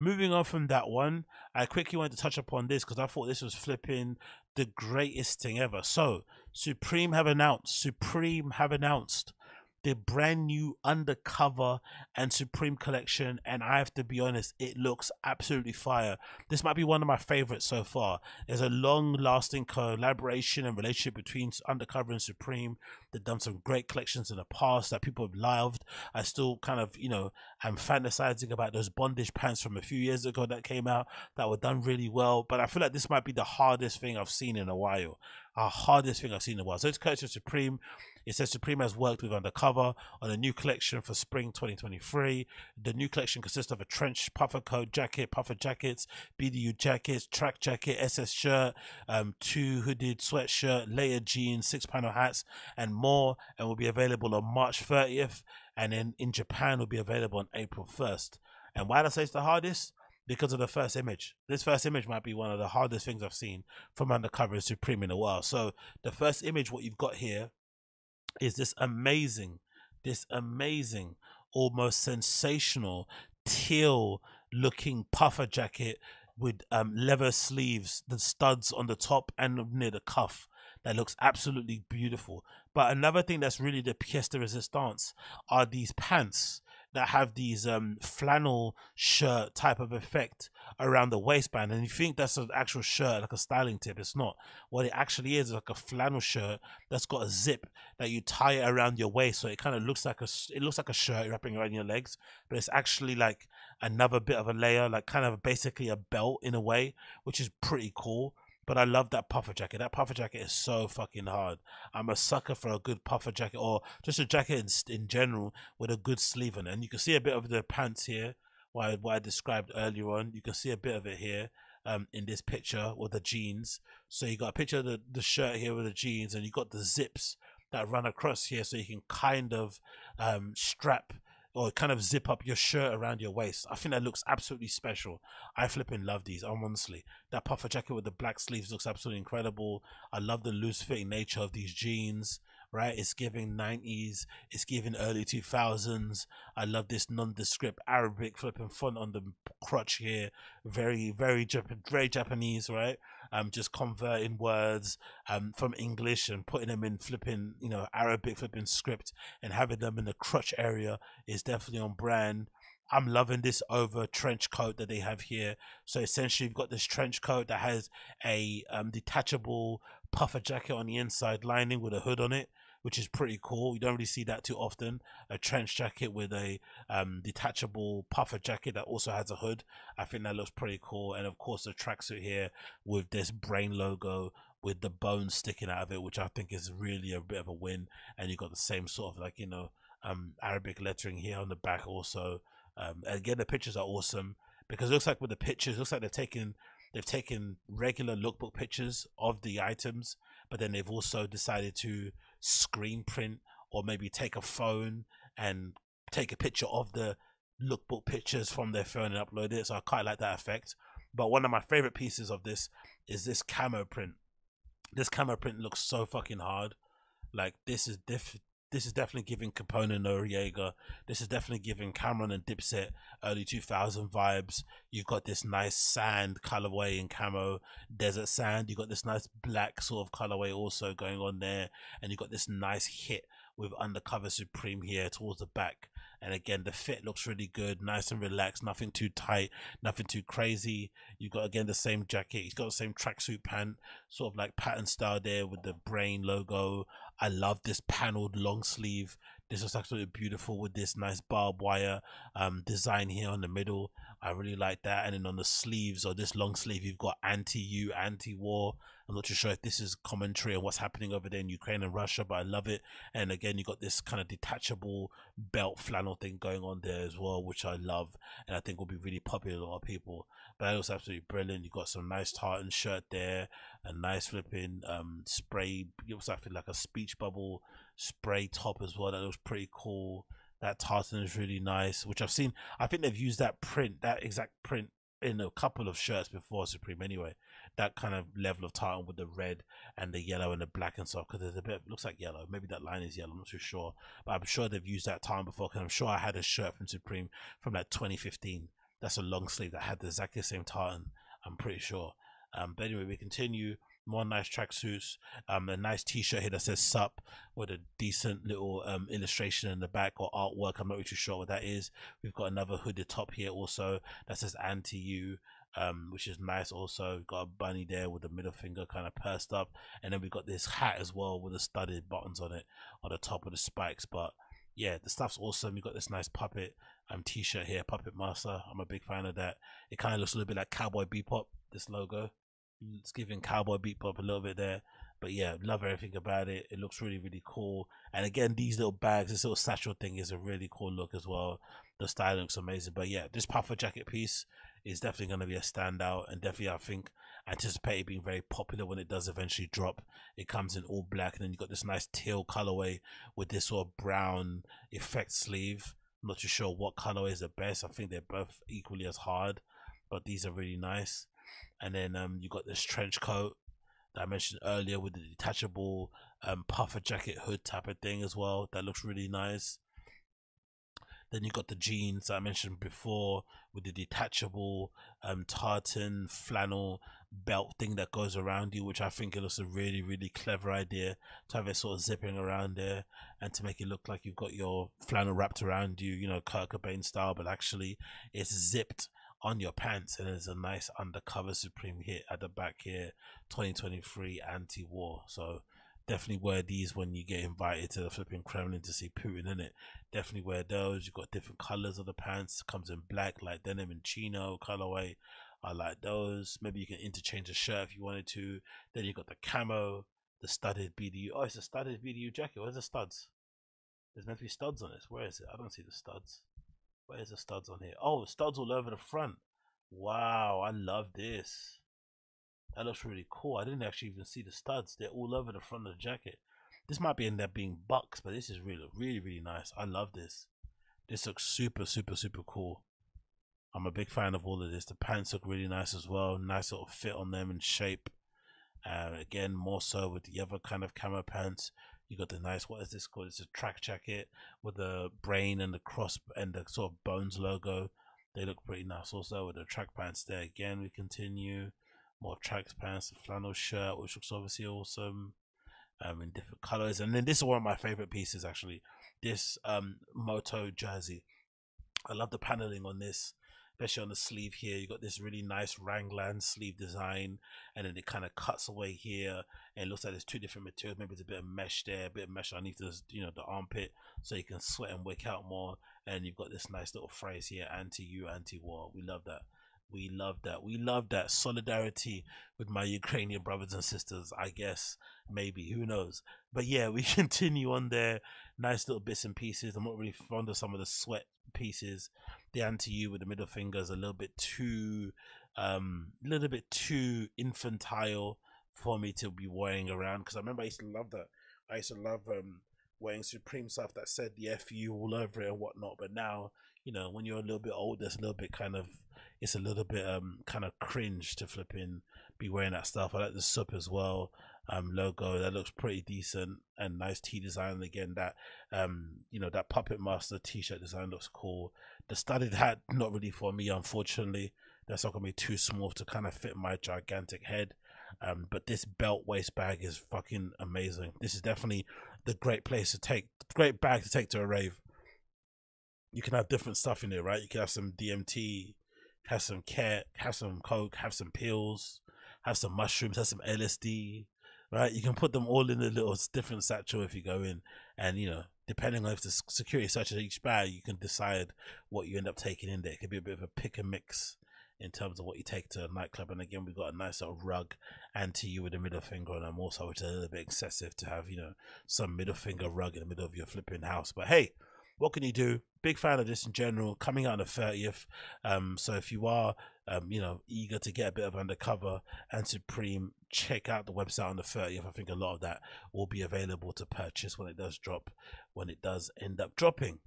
moving on from that one, I quickly wanted to touch upon this because I thought this was flipping the greatest thing ever. So, Supreme have announced, Supreme have announced the brand new undercover and supreme collection and i have to be honest it looks absolutely fire. This might be one of my favorites so far. There's a long lasting collaboration and relationship between undercover and supreme. They've done some great collections in the past that people have loved. I still kind of you know am fantasizing about those bondage pants from a few years ago that came out that were done really well but i feel like this might be the hardest thing i've seen in a while our hardest thing I've seen in a while. So it's Culture Supreme. It says Supreme has worked with Undercover on a new collection for spring 2023. The new collection consists of a trench puffer coat jacket, puffer jackets, BDU jackets, track jacket, SS shirt, um, two hooded sweatshirt, layered jeans, six panel hats, and more. And will be available on March 30th. And then in Japan will be available on April 1st. And why did I say it's the hardest? Because of the first image. This first image might be one of the hardest things I've seen from undercover Supreme in a while. So the first image, what you've got here, is this amazing, this amazing, almost sensational teal looking puffer jacket with um, leather sleeves, the studs on the top and near the cuff. That looks absolutely beautiful. But another thing that's really the pièce de résistance are these pants that have these um flannel shirt type of effect around the waistband and you think that's an actual shirt like a styling tip it's not. What it actually is is like a flannel shirt that's got a zip that you tie around your waist so it kind of looks like a it looks like a shirt wrapping around your legs but it's actually like another bit of a layer like kind of basically a belt in a way which is pretty cool but I love that puffer jacket. That puffer jacket is so fucking hard. I'm a sucker for a good puffer jacket or just a jacket in, in general with a good sleeve on it. And you can see a bit of the pants here, what I, what I described earlier on. You can see a bit of it here um, in this picture with the jeans. So you got a picture of the, the shirt here with the jeans and you got the zips that run across here so you can kind of um, strap or kind of zip up your shirt around your waist. I think that looks absolutely special. I flipping love these. honestly, that puffer jacket with the black sleeves looks absolutely incredible. I love the loose fitting nature of these jeans. Right, it's giving 90s, it's giving early 2000s. I love this nondescript Arabic flipping font on the crotch here, very, very, very Japanese, right? um, just converting words um, from English and putting them in flipping, you know, Arabic flipping script and having them in the crotch area is definitely on brand. I'm loving this over trench coat that they have here. So essentially, you've got this trench coat that has a um, detachable puffer jacket on the inside lining with a hood on it which is pretty cool. You don't really see that too often. A trench jacket with a um, detachable puffer jacket that also has a hood. I think that looks pretty cool. And of course, the tracksuit here with this brain logo with the bones sticking out of it, which I think is really a bit of a win. And you've got the same sort of like you know um, Arabic lettering here on the back also. Um, again, the pictures are awesome because it looks like with the pictures, looks like they've taken they've taken regular lookbook pictures of the items, but then they've also decided to screen print or maybe take a phone and take a picture of the lookbook pictures from their phone and upload it. So I quite like that effect. But one of my favorite pieces of this is this camo print. This camo print looks so fucking hard. Like this is diff this is definitely giving Capone and Noreaga. This is definitely giving Cam'ron and Dipset early 2000 vibes. You've got this nice sand colorway in camo, desert sand. You've got this nice black sort of colorway also going on there. And you've got this nice hit with Undercover Supreme here towards the back. And again, the fit looks really good, nice and relaxed, nothing too tight, nothing too crazy. You've got again the same jacket, he's got the same tracksuit pant, sort of like pattern style there with the brain logo. I love this paneled long sleeve. This is absolutely beautiful with this nice barbed wire um, design here on the middle. I really like that. And then on the sleeves or this long sleeve, you've got anti-U, anti-war. I'm not too sure if this is commentary on what's happening over there in Ukraine and Russia, but I love it. And again, you've got this kind of detachable belt flannel thing going on there as well, which I love, and I think will be really popular with a lot of people. But that looks absolutely brilliant. You've got some nice tartan shirt there, a nice flipping um spray. It looks like like a speech bubble spray top as well. That looks pretty cool. That tartan is really nice, which I've seen. I think they've used that print, that exact print, in a couple of shirts before Supreme. Anyway, that kind of level of tartan with the red and the yellow and the black and stuff. Because there's a bit looks like yellow. Maybe that line is yellow. I'm not too sure, but I'm sure they've used that tartan before. Because I'm sure I had a shirt from Supreme from like 2015 that's a long sleeve that had exactly the exact same tartan. I'm pretty sure. Um, but anyway, we continue. More nice tracksuits. Um, a nice T-shirt here that says "Sup" with a decent little um illustration in the back or artwork. I'm not really too sure what that is. We've got another hooded top here also that says "Anti You." Um, which is nice also We've got a bunny there with the middle finger kind of pursed up and then we've got this hat as well with the studded buttons on it on the top of the spikes but yeah the stuff's awesome you got this nice puppet um t-shirt here puppet master i'm a big fan of that it kind of looks a little bit like cowboy bebop this logo it's giving cowboy bebop a little bit there but yeah love everything about it it looks really really cool and again these little bags this little satchel thing is a really cool look as well the style looks amazing but yeah this puffer jacket piece is definitely going to be a standout and definitely I think anticipate being very popular when it does eventually drop. It comes in all black and then you've got this nice teal colorway with this sort of brown effect sleeve. I'm not too sure what colorway is the best. I think they're both equally as hard, but these are really nice. And then um, you got this trench coat that I mentioned earlier with the detachable um, puffer jacket hood type of thing as well. That looks really nice. Then you got the jeans I mentioned before with the detachable um, tartan flannel belt thing that goes around you, which I think it looks a really, really clever idea to have it sort of zipping around there and to make it look like you've got your flannel wrapped around you, you know, Kurt Cobain style, but actually it's zipped on your pants and there's a nice undercover Supreme hit at the back here 2023 anti-war so definitely wear these when you get invited to the flipping Kremlin to see Putin in it. Definitely wear those. You've got different colors of the pants. Comes in black, like denim and chino colorway. I like those. Maybe you can interchange a shirt if you wanted to. Then you've got the camo, the studded BDU. Oh, it's a studded BDU jacket. Where's the studs? There's meant to be studs on this. Where is it? I don't see the studs. Where's the studs on here? Oh, studs all over the front. Wow, I love this. That looks really cool. I didn't actually even see the studs. They're all over the front of the jacket. This might be in there being bucks, but this is really, really, really nice. I love this. This looks super, super, super cool. I'm a big fan of all of this. The pants look really nice as well. Nice little fit on them and shape. Uh, again, more so with the other kind of camo pants. You got the nice, what is this called? It's a track jacket with the brain and the cross and the sort of bones logo. They look pretty nice also with the track pants there. Again, we continue more tracks pants, a flannel shirt, which looks obviously awesome. Um, in different colors, and then this is one of my favorite pieces actually. This um moto jersey, I love the paneling on this, especially on the sleeve here. You got this really nice Raglan sleeve design, and then it kind of cuts away here, and it looks like there's two different materials. Maybe it's a bit of mesh there, a bit of mesh underneath the you know the armpit, so you can sweat and wick out more. And you've got this nice little phrase here: "Anti-you, anti-war." We love that. We love that. We love that solidarity with my Ukrainian brothers and sisters. I guess maybe who knows. But yeah, we continue on there. Nice little bits and pieces. I'm not really fond of some of the sweat pieces. The anti-you with the middle finger is a little bit too, um, a little bit too infantile for me to be wearing around. Because I remember I used to love that. I used to love um wearing Supreme stuff that said the FU all over it and whatnot. But now, you know, when you're a little bit older, it's a little bit kind of it's a little bit um kind of cringe to flipping be wearing that stuff. I like the sup as well um logo that looks pretty decent and nice T design again that um you know that puppet master t-shirt design looks cool. The studded hat not really for me unfortunately. That's not gonna be too small to kind of fit my gigantic head um but this belt waist bag is fucking amazing. This is definitely the great place to take great bag to take to a rave. You can have different stuff in there right? You can have some dmt have some cat, have some coke, have some pills, have some mushrooms, have some LSD, right? You can put them all in a little different satchel if you go in, and you know, depending on if the security searches each bag, you can decide what you end up taking in there. It could be a bit of a pick and mix in terms of what you take to a nightclub. And again, we've got a nice little rug anti-you with a middle finger on them also, which is a little bit excessive to have, you know, some middle finger rug in the middle of your flipping house. But hey, what can you do? Big fan of this in general. Coming out on the thirtieth. Um, so if you are, um, you know, eager to get a bit of undercover and Supreme, check out the website on the thirtieth. I think a lot of that will be available to purchase when it does drop, when it does end up dropping.